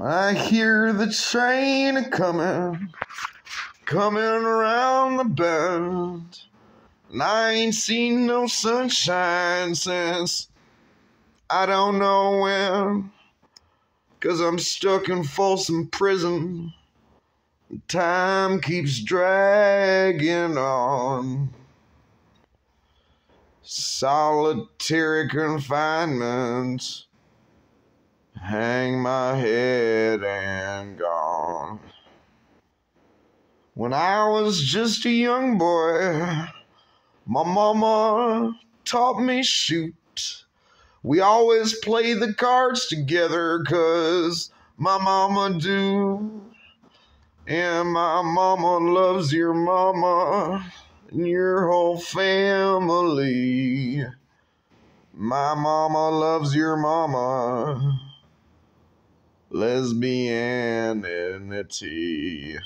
I hear the train coming, coming around the bend. And I ain't seen no sunshine since I don't know when. Cause I'm stuck in Folsom Prison. Time keeps dragging on. Solitary confinement. Hang my head and gone. When I was just a young boy, my mama taught me shoot. We always play the cards together, cause my mama do. And my mama loves your mama and your whole family. My mama loves your mama. Lesbianity.